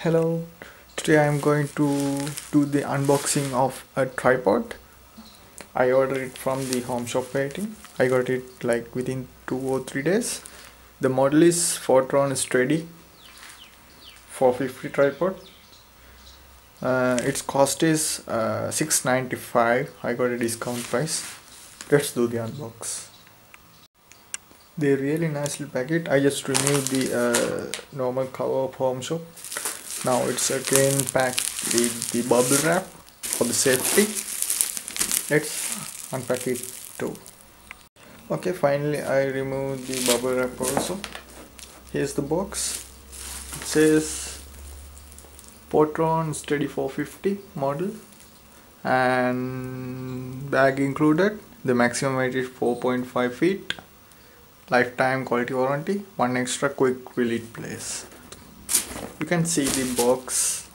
hello. Today I'm going to do the unboxing of a tripod. I ordered it from the home shop rating I got it like within two or three days. The model is Photron Stedy 450 tripod. Uh, its cost is uh, 695 I got a discount price. Let's do the unbox. They really nicely pack it I just removed the uh, normal cover of home shop now it's again packed with the bubble wrap for the safety. Let's unpack it too. Okay finally I removed the bubble wrap also. Here's the box. It says Photron Stedy 450 model and bag included. The maximum weight is 4.5 feet. Lifetime quality warranty. One extra quick release place you can see the box.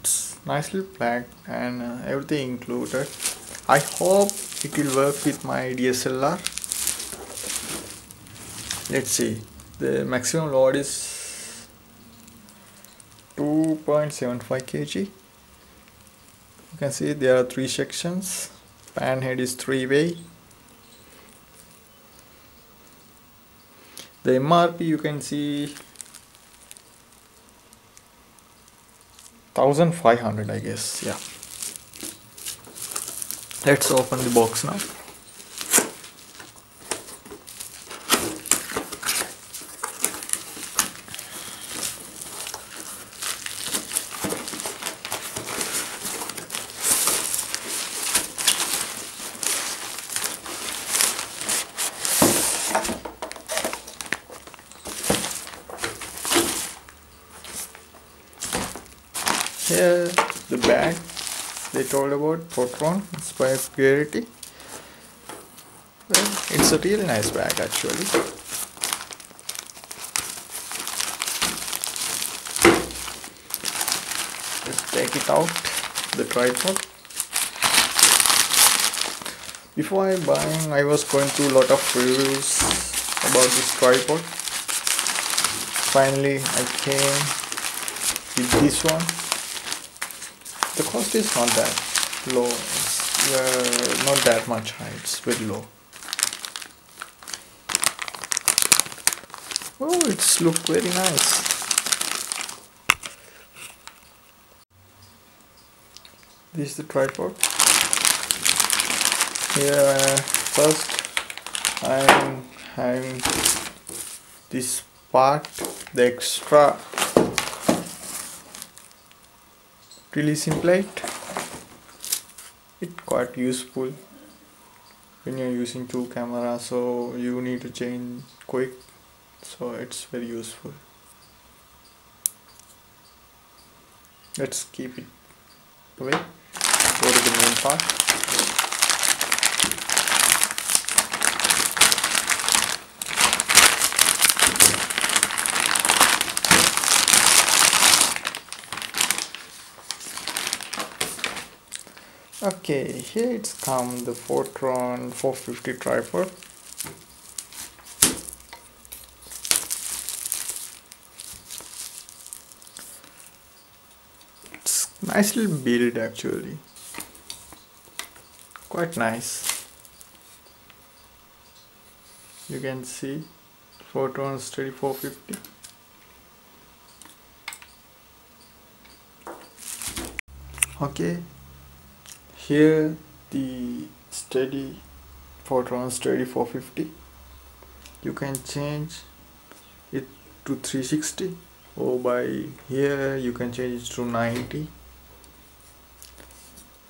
It's nicely packed and uh, everything included. I hope it will work with my DSLR let's see. The maximum load is 2.75 kg. You can see there are three sections. Pan head is three way the MRP you can see 1500 I guess yeah. Let's open the box now here the bag. They told about Photron Inspire Purity. Well it's a real nice bag actually. Let's take it out the tripod. Before I buying I was going through a lot of reviews about this tripod. Finally I came with this one the cost is not that low. It's not that much high. It's very low. Oh it's look very nice. This is the tripod. Here first I'm having this part the extra releasing plate. It quite useful when you're using two cameras so you need to change quick so it's very useful. Let's keep it away. Go to the main part okay here it's come the Photron 450 tripod it's nicely built actually. Quite nice. You can see Photron Stedy 450 okay here the Stedy Photron Stedy 450 you can change it to 360 or by here you can change it to 90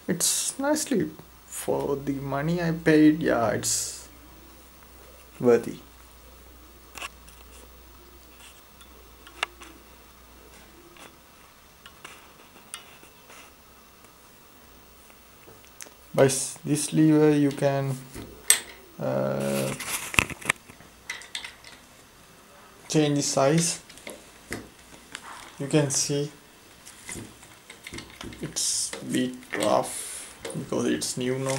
it's nicely for the money I paid yeah it's worthy by this lever you can uh, change the size. You can see it's a bit rough because it's new now.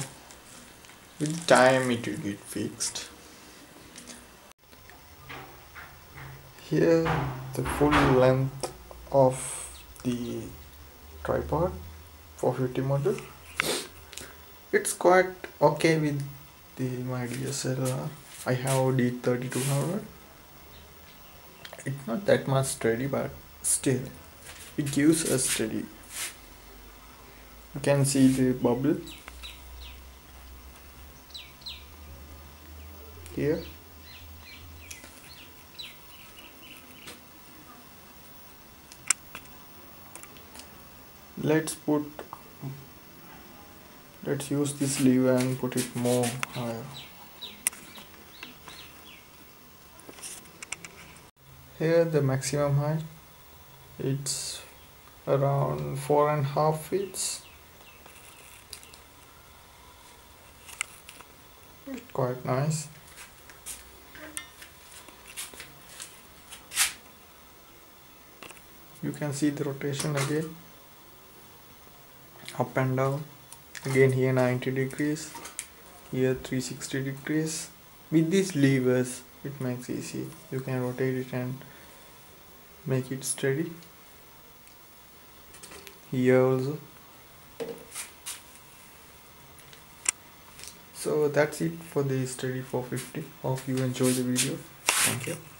With time it will get fixed. Here the full length of the tripod 450 model it's quite okay with the my DSLR I have D3200 it's not that much steady but still it gives a steady. You can see the bubble. Here. Let's put let's use this lever and put it more higher. Here the maximum height it's around four and a half feet. Quite nice. You can see the rotation again up and down again here 90 degrees here 360 degrees. With these levers it makes easy. You can rotate it and make it steady. Here also. So that's it for the Stedy 450 hope you enjoy the video. Thank you